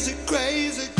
crazy, crazy,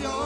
your